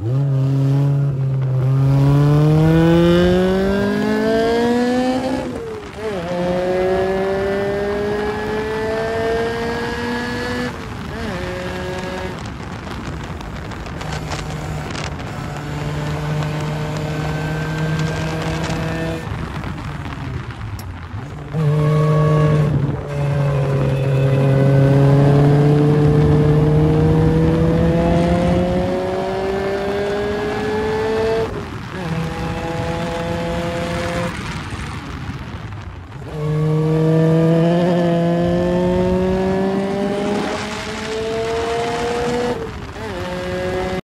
Mm.